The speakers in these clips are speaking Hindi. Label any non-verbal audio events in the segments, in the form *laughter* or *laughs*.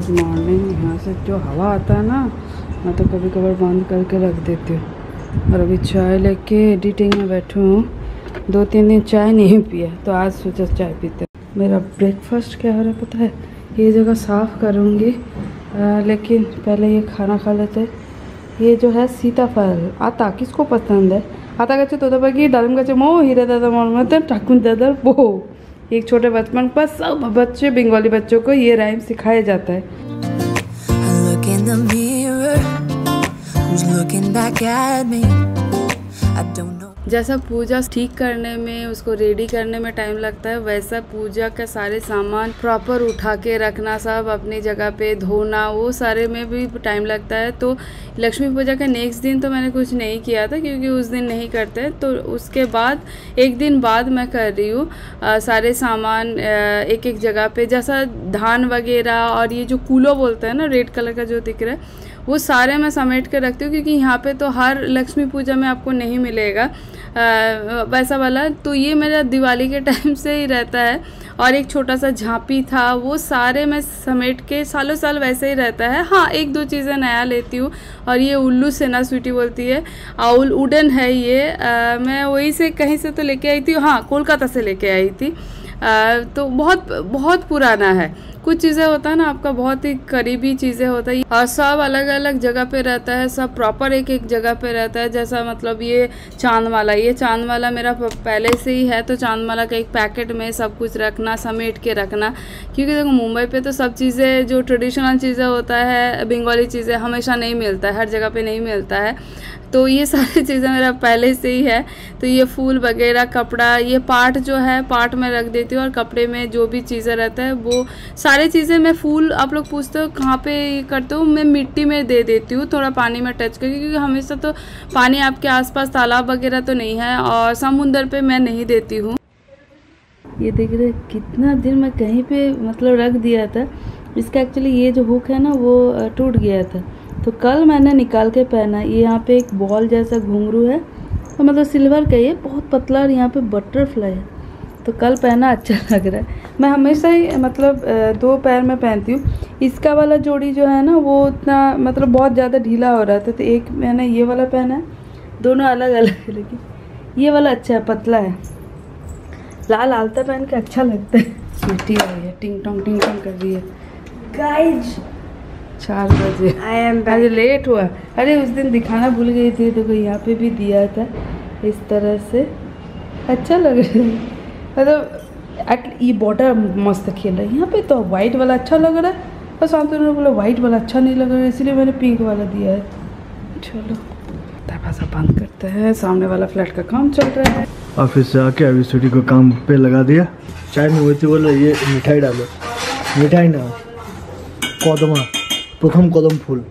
गुड मॉर्निंग यहाँ से जो हवा आता है ना, मैं तो कभी कभार बंद करके रख देती हूँ। और अभी चाय लेके एडिटिंग में बैठी हूँ। दो तीन दिन चाय नहीं पिया तो आज सोचा चाय पीते मेरा ब्रेकफास्ट क्या हो रहा है पता है? ये जगह साफ़ करूँगी। लेकिन पहले ये खाना खा लेते ये जो है सीताफल, आता, किसको पसंद है? आता गच्छे तो बाकी डालम गच्छे मो हीरे दादा मोर मत ठाकुर दादा वो एक छोटे बचपन पर सब बच्चे, बंगाली बच्चों को ये राइम सिखाया जाता है। Looking जैसा पूजा ठीक करने में, उसको रेडी करने में टाइम लगता है, वैसा पूजा का सारे सामान प्रॉपर उठा के रखना, सब अपनी जगह पे धोना, वो सारे में भी टाइम लगता है। तो लक्ष्मी पूजा का नेक्स्ट दिन तो मैंने कुछ नहीं किया था, क्योंकि उस दिन नहीं करते। तो उसके बाद, एक दिन बाद मैं कर रही हूँ सारे सामान एक एक जगह पे, जैसा धान वगैरह और ये जो कूलो बोलते हैं ना रेड कलर का जो दिख रहा है वो सारे मैं समेट कर रखती हूँ क्योंकि यहाँ पे तो हर लक्ष्मी पूजा में आपको नहीं मिलेगा। आ, वैसा वाला। तो ये मेरा दिवाली के टाइम से ही रहता है। और एक छोटा सा झांपी था वो सारे मैं समेट के सालों साल वैसे ही रहता है। हाँ एक दो चीज़ें नया लेती हूँ और ये उल्लू से ना स्वीटी बोलती है। आउल उडन है ये। आ, मैं वहीं से कहीं से तो लेके आई थी। हाँ कोलकाता से लेके आई थी। तो बहुत बहुत पुराना है। कुछ चीज़ें होता है ना, आपका बहुत ही करीबी चीज़ें होता है। और सब अलग अलग जगह पे रहता है, सब प्रॉपर एक एक जगह पे रहता है। जैसा मतलब ये चांदमाला ये चांदमाला मेरा पहले से ही है तो चांदमाला का एक पैकेट में सब कुछ रखना, समेट के रखना। क्योंकि देखो, मुंबई पे तो सब चीज़ें, जो ट्रेडिशनल चीज़ें होता है, बंगाली चीज़ें हमेशा नहीं मिलता है, हर जगह पर नहीं मिलता है। तो ये सारी चीज़ें मेरा पहले से ही है। तो ये फूल वगैरह, कपड़ा, ये पार्ट जो है, पार्ट में रख देती हूँ और कपड़े में जो भी चीज़ें रहता है, वो सारी चीज़ें मैं फूल आप लोग पूछते हो कहाँ पे करते हो, मैं मिट्टी में दे देती हूँ, थोड़ा पानी में टच करके, क्योंकि हमेशा तो पानी आपके आसपास तालाब वगैरह तो नहीं है और समुंदर पर मैं नहीं देती हूँ। ये देख रहे कितना दिन मैं कहीं पे मतलब रख दिया था, इसका एक्चुअली ये जो हुक है ना, वो टूट गया था। तो कल मैंने निकाल के पहना ये यहाँ पे एक बॉल जैसा घुंघरू है। तो मतलब सिल्वर का ये बहुत पतला और यहाँ पे बटरफ्लाई है। तो कल पहना अच्छा *laughs* लग रहा है। मैं हमेशा ही मतलब दो पैर में पहनती हूँ। इसका वाला जोड़ी जो है ना, वो उतना मतलब बहुत ज़्यादा ढीला हो रहा था। तो एक मैंने ये वाला पहना है। दोनों अलग अलग है, *laughs* लेकिन ये वाला अच्छा है, पतला है। लाल आलता पहन के अच्छा लगता है। *laughs* आई है टिंग टोंग टिंग टोंग कर रही है। गाइज़ चार बजे। अरे लेट हुआ। अरे उस दिन दिखाना भूल गई थी तो यहाँ पे भी दिया था इस तरह से। अच्छा लग रहा है। मतलब एट ये बॉर्डर मस्त खेल रहा है। यहाँ पे तो वाइट वाला अच्छा लग रहा है। और शांत उन्होंने बोला वाइट वाला अच्छा नहीं लग रहा है इसलिए मैंने पिंक वाला दिया है। चलो। दरवाज़ा बंद करते हैं। सामने वाला फ्लैट का काम चल रहा है। ऑफ़िस से आके अभी स्टूडियो को काम पे लगा दिया। चाय में हुई थी बोला ये मिठाई डालो। मिठाई ना कौदमा। प्रथम कदम फूल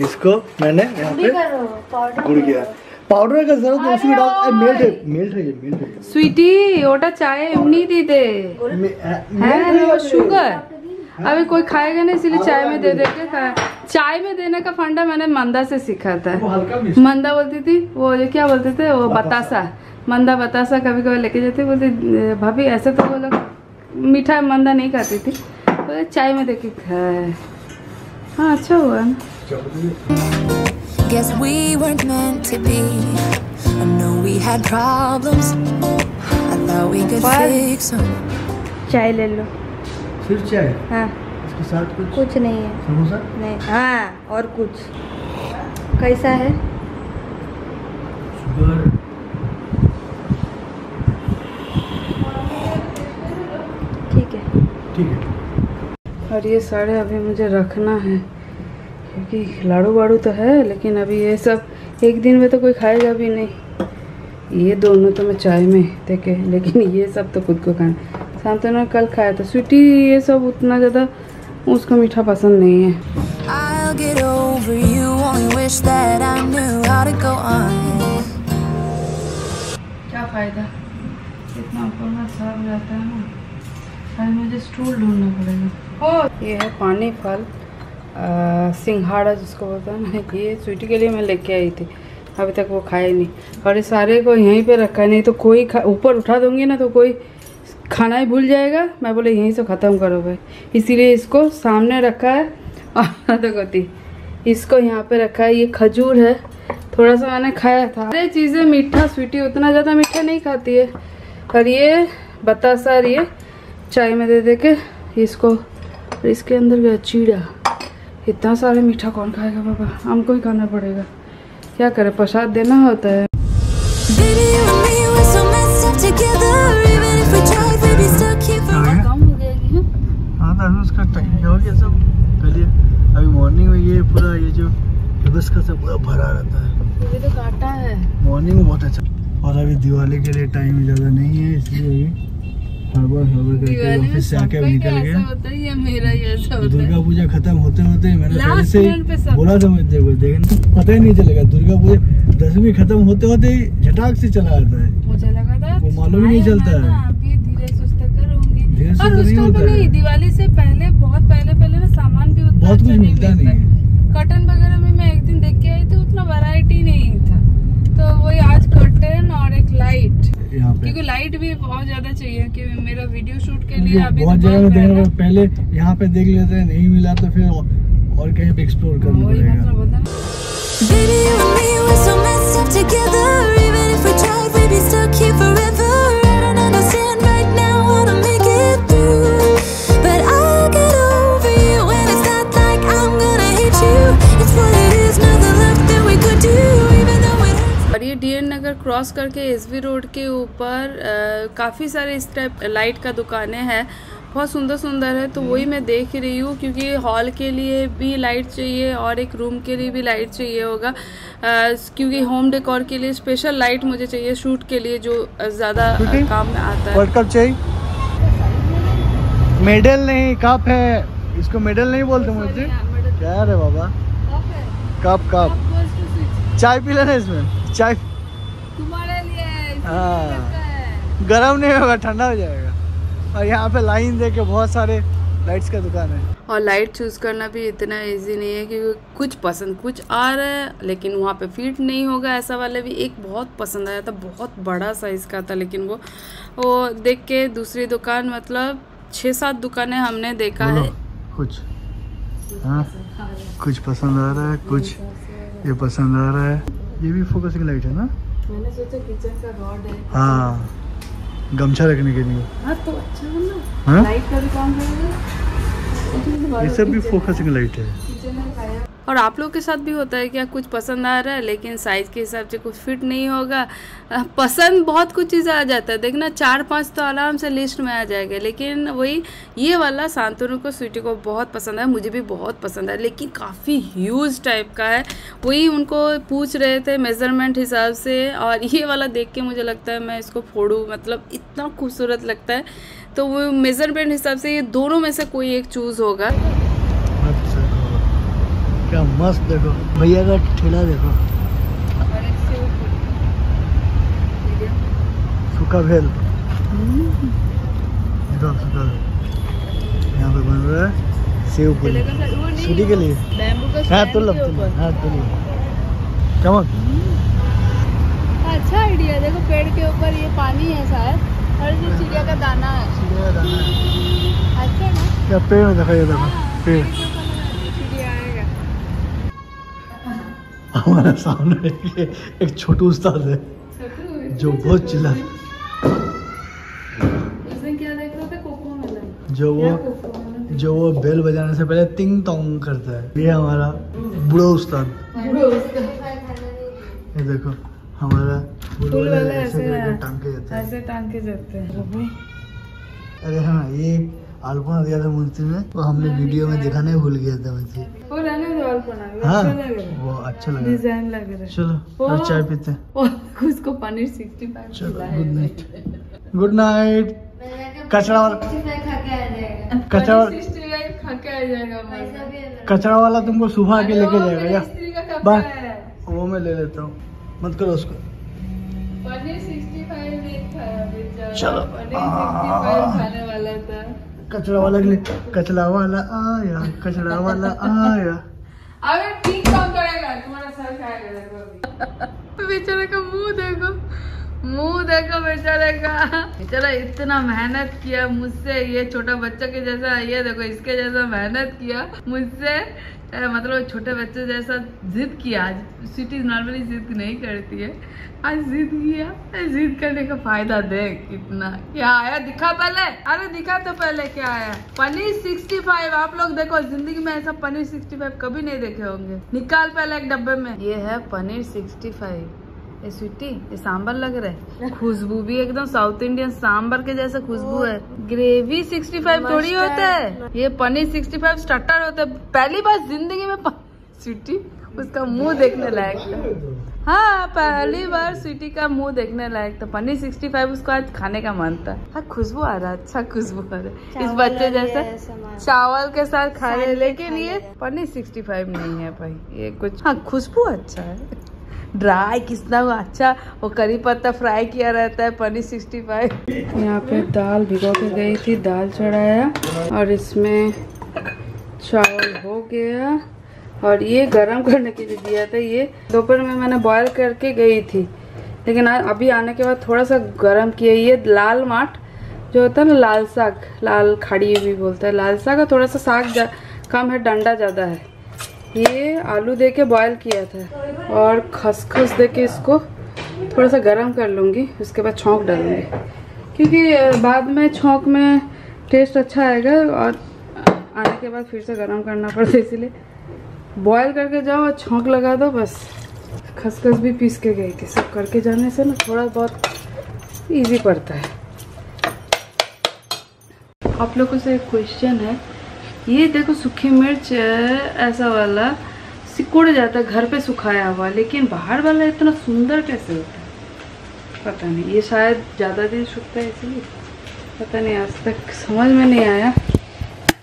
इसको मैंने यहाँ पे गुड़ किया पाउडर का जरूरत नहीं उसमें डाल मेल्ट है मेल्ट है ये मेल्ट है स्वीटी ওটা চায়ে এমনি দিতে है वो शुगर अभी कोई खाएगा नहीं इसलिए चाय में दे देते चाय में देने का फंडा मैंने मंदा से सीखा था मंदा बोलती थी वो जो क्या बोलते थे वो बतासा मंदा बतासा कभी कभी लेके जाते बोलते भाभी ऐसे तो वो लोग मीठा मंदा नहीं खाती थी तो चाय में देखे खाए हाँ अच्छा हुआ Guess we weren't meant to be. I know we had problems. I thought we could fix them. चाय ले लो सिर्फ़ चाय हाँ इसके साथ कुछ कुछ नहीं है समोसा नहीं हाँ और कुछ कैसा है शुगर और ये साड़े अभी मुझे रखना है। क्योंकि लाड़ू वाड़ू तो है लेकिन अभी ये सब एक दिन में तो कोई खाएगा भी नहीं। ये दोनों तो मैं चाय में देखे लेकिन ये सब तो खुद को खाए शांतनु ने कल खाया था। स्वीटी ये सब उतना ज़्यादा उसको मीठा पसंद नहीं है. क्या फ़ायदा? इतना ऊपर में सब रहता है ना। शायद मुझे स्टूल ढूंढना पड़ेगा। ये है पानी फल सिंघाड़ा जिसको बोलते हैं ना, ये स्वीटी के लिए मैं लेके आई थी। अभी तक वो खाए नहीं। और ये सारे को यहीं पे रखा है नहीं तो कोई ऊपर उठा दूँगी ना तो कोई खाना ही भूल जाएगा। मैं बोले, यहीं से ख़त्म करो भाई। इसीलिए इसको सामने रखा है। और इसको यहाँ पे रखा है। ये खजूर है। थोड़ा सा मैंने खाया था। अरे चीज़ें मीठा, स्वीटी, उतना ज़्यादा मीठा नहीं खाती है। और ये बतासा ये चाय में दे दे के इसको और इसके अंदर गया चीड़ा। इतना सारा मीठा कौन खाएगा बाबा? हमको ही खाना पड़ेगा। क्या करे? प्रसाद देना होता है। अभी उसका टाइम गया सब? चलिए अभी मॉर्निंग में ये पूरा ये जो हिबिस्का से पूरा भरा रहता है। ये तो काटा है। मॉर्निंग में बहुत अच्छा। और अभी दिवाली के लिए टाइम ज़्यादा नहीं है इसलिए हड़बड़ हड़बड़ करके ऑफ़िस से आके निकल गया दुर्गा पूजा खत्म होते होते ही मैंने पहले से बोला था मुझे को लेकिन पता ही नहीं चलेगा। दुर्गा पूजा दसवीं खत्म होते होते ही झटाक से चला आता है। मुझे लगा था वो मालूम ही नहीं चलता है। धीरे सुस्त करूँगी और सुस्त उस टाइम नहीं दिवाली से पहले बहुत पहले पहले ना सामान भी उतना बहुत अच्छा कुछ मिलता नहीं है। कॉटन वगैरह में मैं एक दिन देख के आई थी उतना वैरायटी नहीं था। तो वही आज कॉटन और एक लाइट यहाँ पे। क्योंकि लाइट भी बहुत ज़्यादा चाहिए कि मेरा वीडियो शूट के लिए अभी बहुत ज़्यादा ना। को पहले यहाँ पे देख लेते हैं नहीं मिला तो फिर और कहीं पे एक्सप्लोर करना पड़ेगा। क्रॉस करके एसवी रोड के ऊपर काफ़ी सारे इस टाइप लाइट का दुकानें हैं। बहुत सुंदर सुंदर है तो वही मैं देख रही हूँ क्योंकि हॉल के लिए भी लाइट चाहिए और एक रूम के लिए भी लाइट चाहिए होगा। क्योंकि होम डेकोर के लिए स्पेशल लाइट मुझे चाहिए शूट के लिए जो ज़्यादा काम में आता है। वर्ल्ड कप चाहिए? मेडल नहीं कप है। इसको मेडल नहीं बोलते मुझे। क्या रे बाबा? कप कप चाय पी लेना इसमें। चाय तुम्हारे लिए हाँ। गर्म नहीं होगा ठंडा हो जाएगा। और यहाँ पे लाइन दे के बहुत सारे लाइट्स का दुकान है। और लाइट चूज़ करना भी इतना इजी नहीं है क्योंकि कुछ पसंद कुछ आ रहा है लेकिन वहाँ पे फिट नहीं होगा ऐसा वाला भी एक बहुत पसंद आया था बहुत बड़ा साइज़ का था लेकिन वो वो देख के दूसरी दुकान मतलब छः सात दुकानें हमने देखा है। कुछ। हाँ? कुछ पसंद आ रहा है कुछ ये पसंद आ रहा है। ये भी फोकसिंग लाइट है ना? मैंने सोचा किचन का रॉड है। हाँ गमछा रखने के लिए। हाँ तो अच्छा है ना। हाँ? लाइट का भी काम करेगा। ये सब भी फोकसिंग लाइट है। किचन में खाया। और आप लोग के साथ भी होता है क्या कुछ पसंद आ रहा है, लेकिन साइज़ के हिसाब से कुछ फिट नहीं होगा। पसंद बहुत कुछ चीज़ें आ जाता है। देखना चार पाँच तो आराम से लिस्ट में आ जाएगा, लेकिन वही, ये वाला शांतनु को, स्वीटी को बहुत पसंद है, मुझे भी बहुत पसंद है, लेकिन काफ़ी ह्यूज टाइप का है। वही उनको पूछ रहे थे मेज़रमेंट हिसाब से, और *laughs* ये वाला देख के मुझे लगता है मैं इसको फोड़ूँ मतलब इतना खूबसूरत लगता है। तो वो मेज़रमेंट हिसाब से ये दोनों में से कोई एक चूज़ होगा। क्या मस्त देखो। भैया का ठेला देखो। सूखा भेल। देखो सूखा भेल। यहाँ पे बन रहा है सेव पूरी छुट्टी के लिए। हाँ तो लब तुम हाँ तो चमक अच्छा आइडिया देखो पेड़ के ऊपर ये पानी है शायद। और ये चिड़िया का दाना है। चिड़िया का दाना है। अच्छा ना? क्या पेड़ में देखो ये देखो। पेड़ चिड़िया आएगा हमारे सामने एक, छोटू उस्ताद है जो बहुत चिल्ला जो वो जो वो बेल बजाने से पहले तिंग तोंग करता है। ये हमारा बूढ़ा उस्ताद। ये देखो हमारा ऐसे ऐसे टांग के जाते हैं। टांग हैं। अरे हाँ ये अल्पना दिया था मूर्ति में वो हमने वीडियो में दिखाने भूल गया था मुझे वो हाँ। अच्छा लग वो अच्छा डिज़ाइन लग रहा है। चलो चाय पीते हैं। और उसको पनीर सिक्सटी फाइव चलो गुड नाइट गुड नाइट कचरा वाला कचरा वाला सिक्सटी फाइव खा के आ जाएगा हमारा। कचरा वाला तुमको सुबह आके लेके वो जाएगा या का बाय। वो मैं ले लेता हूँ। मत करो उसको। पनीर सिक्सटी फाइव नहीं खाया बेचारा चलो। पनीर सिक्सटी फाइव खाने वाला था। कचरा वाला कचरा वाला आया कचरा वाला आया। अबे ठीक काम करेगा तुम्हारा सर खाएगा बेचारे का मुँह देखो मुँह देखो बेचारे का। बेचारा इतना मेहनत किया मुझसे, ये छोटा बच्चा के जैसा, ये देखो इसके जैसा मेहनत किया मुझसे। मतलब छोटे बच्चे जैसा जिद किया, आज सिटी नॉर्मली जिद नहीं करती है। आज जिद किया जिद करने का फ़ायदा देख कितना। क्या आया? दिखा पहले। अरे दिखा तो पहले क्या आया। पनीर 65 आप लोग देखो, ज़िंदगी में ऐसा पनीर 65 कभी नहीं देखे होंगे। निकाल पहले एक डब्बे में। ये है पनीर 65 ये स्वीटी ये सांबर लग रहा है। खुशबू भी एकदम साउथ इंडियन सांबर के जैसा खुशबू है। ग्रेवी 65 थोड़ी होता है। ये पनीर 65 स्टार्टर होता है। पहली बार ज़िंदगी में स्वीटी उसका मुँह देखने लायक था। हाँ पहली बार स्वीटी का मुँह देखने लायक था। पनीर 65 उसको आज खाने का मन था। हाँ खुशबू आ रहा है। अच्छा खुशबू आ रहा है। इस बच्चे जैसा। चावल के साथ खा रहे लेकिन ये। पनीर 65 नहीं है भाई। ये कुछ हाँ खुशबू अच्छा है। ड्राई, कितना अच्छा वो करी पत्ता फ्राई किया रहता है, पनीर 65 यहाँ पे दाल भिगो के गई थी, दाल चढ़ाया और इसमें चावल हो गया और ये गरम करने के लिए दिया था ये। दोपहर में मैंने बॉईल करके गई थी, लेकिन अभी आने के बाद थोड़ा सा गरम किया। ये लाल माट जो होता है ना, लाल साग, लाल खाड़ी भी बोलता है, लाल साग और थोड़ा सा साग कम है, डंडा ज़्यादा है। ये आलू दे के बॉयल किया था। और खसखस दे के इसको थोड़ा सा गर्म कर लूँगी, उसके बाद छौंक डालूँगी। क्योंकि बाद में छोंक में टेस्ट अच्छा आएगा और आने के बाद फिर से गर्म करना पड़ता है, इसीलिए बॉयल करके जाओ और छोंक लगा दो, बस। खसखस भी पीस के गए थी, सब करके जाने से ना थोड़ा बहुत इजी पड़ता है। आप लोगों से एक क्वेश्चन है ये देखो सूखी मिर्च, ऐसा वाला। सिकुड़ जाता है घर पे सुखाया हुआ, लेकिन बाहर वाला इतना सुंदर कैसे होता है? पता नहीं, ये शायद ज़्यादा दिन सूखता है इसलिए। पता नहीं, आज तक समझ में नहीं आया।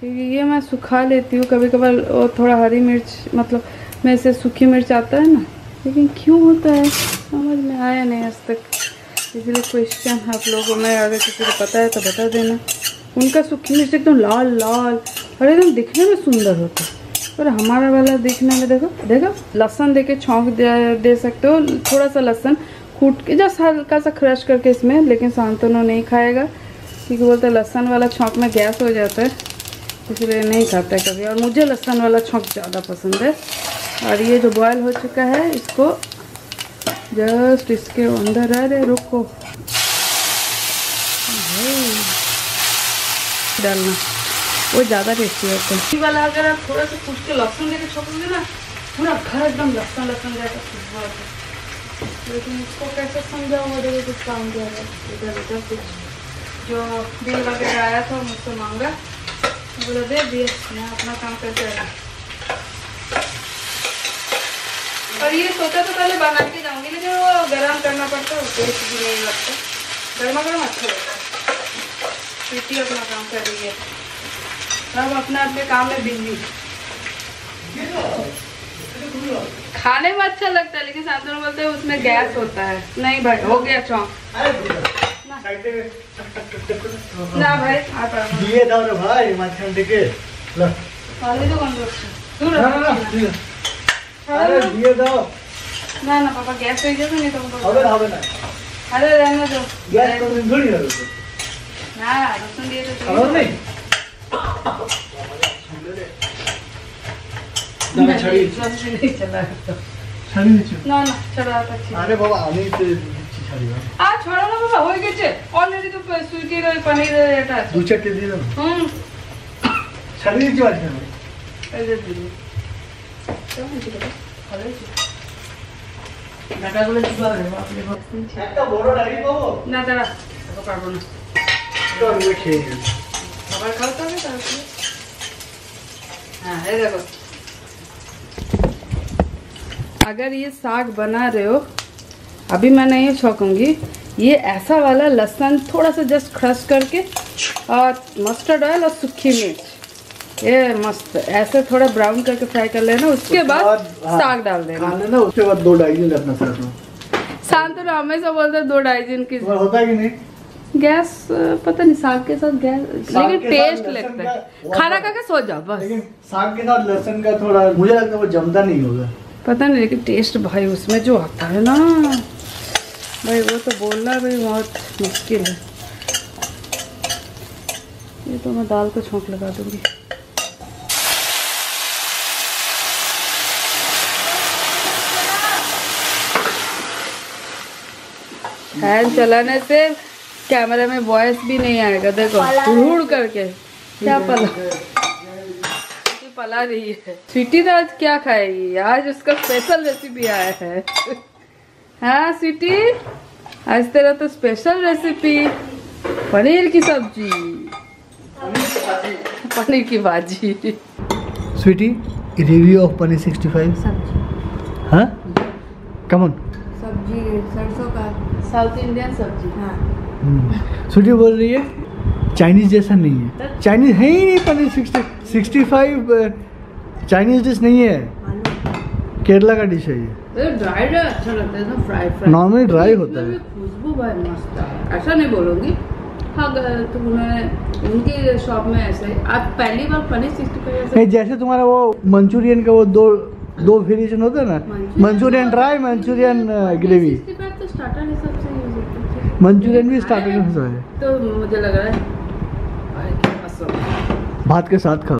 क्योंकि ये मैं सुखा लेती हूँ कभी कभार वो थोड़ा हरी मिर्च मतलब मैं से सूखी मिर्च आता है ना, लेकिन क्यों होता है? समझ में आया नहीं आज तक। इसलिए क्वेश्चन आप लोगों में, अगर किसी को पता है तो बता देना। उनका सूखी मिर्च एकदम लाल लाल और एकदम दिखने में सुंदर होता है। और हमारा वाला दिखने में देखो देखो लहसन दे के छौंक दे, दे सकते हो थोड़ा सा लहसन कूट के जस्ट हल्का सा क्रश करके इसमें लेकिन शांतनु नहीं खाएगा क्योंकि बोलते हैं लहसुन वाला छौंक में गैस हो जाता है इसलिए नहीं खाता है कभी। और मुझे लहसन वाला छौंक ज़्यादा पसंद है। और ये जो बॉयल हो चुका है इसको जस्ट इसके अंदर अरे रुको। डालना। वो ज़्यादा टेस्टी होता है वाला अगर आप थोड़ा सा कुछ के लहसुन देके छोड़ोगे ना, पूरा घर एकदम लहसुन लहसुन जैसा खुशबू आता लेकिन इसको कैसे समझाऊँगा देखो कुछ काम किया इधर उधर कुछ। जो बिल वगैरह आया था मुझसे मांगा। बोला, दे दिए मैं अपना काम करते रहा और ये सोचा तो पहले बना के जाऊँगी, लेकिन वो गरम करना पड़ता है टेस्ट भी नहीं लगता। गर्मा गर्म अच्छा लगता है। अपना काम कर रही है। सब अपना अपने काम में बिज़ी खाने में अच्छा लगता है लेकिन सांतनु बोलते हैं उसमें गैस होता है। नहीं भाई हो गया चौंक ना। भाई आता ये दाओ भाई माथन देखे लो। वाले तो कौन हाँ, दूर अरे ये दाओ। ना ना पापा गैस हो गया नहीं तो अबे ना ना। अरे रहने दो। गैस तो नहीं थोड़ी ना ना रसुन तो दिए तो नहीं। আরে বাবা আমি তো দিচ্ছি ছাড়িয়ে আ ছড়া না বাবা হয়ে গেছে। অলরেডি তো সুইটির ওই পনির এটা দু চারটে দিয়ে দাও হুম। ছাড়িয়ে দিচ্ছি মাঝখানে এই যে দিদি। কেমন হয়েছে বাবা? ভালো হয়েছে? ডাটাগুলো ये देखो। अगर ये साग बना रहे हो अभी मैं नहीं छौकूँगी ये ऐसा वाला लहसन थोड़ा सा जस्ट क्रश करके और मस्टर्ड ऑयल और सूखी मिर्च। ये मस्त ऐसे थोड़ा ब्राउन करके फ्राई कर लेना उसके बाद हाँ। साग डाल देना। ना उसके बाद दो डाइजिन रखना शांतनु हमेशा बोलते दो डाइजिन की होता है नहीं? गैस पता नहीं साग के साथ गैस लेकिन टेस्ट लगता है। खाना खा के सो जाओ बस। लेकिन साग के साथ लहसुन का थोड़ा मुझे लगता है वो जमता नहीं होगा। पता नहीं लेकिन टेस्ट भाई उसमें जो आता है ना भाई वो तो बोलना भी बहुत मुश्किल है। ये तो मैं दाल को छोंक लगा दूँगी। फ़ैन चलाने से कैमरे में वॉइस भी नहीं आएगा देखो उड़ करके। क्या *laughs* पला? पला रही है। स्वीटी तो आज क्या खाएगी? आज उसका स्पेशल रेसिपी आया है। हाँ स्वीटी? आज तेरा तो स्पेशल रेसिपी पनीर की सब्ज़ी। पनीर की भाजी। Sweetie review of paneer sixty five हाँ? कमन सब्ज़ी सरसों का। साउथ इंडियन सब्ज़ी। हाँ। स्वीटी बोल रही है चाइनीज़ जैसा नहीं है। चाइनीज़ है ही नहीं paneer sixty sixty five Chinese dish नहीं है। केरला का डिश है ये। ड्राई ड्राई अच्छा लगता है ना फ्राई फ्राई Normally dry होता है। खुशबू भाई मस्त है। ऐसा नहीं बोलूँगी। हाँ अगर तुम उन्होंने उनकी शॉप में ऐसे आज पहली बार पनीर सिक्सटी फाइव जैसे तुम्हारा वो मंचूरियन का वो दो दो वेरिएशन होता है ना। मंचूरियन ड्राई मंचूरियन ग्रेवी तो स्टार्टर हिसाब से यूज़ होता है। मंचूरियन भी स्टार्टिंग में फंसा है। तो मुझे लग रहा है। भाई, क्या पसंद भात के साथ खाओ।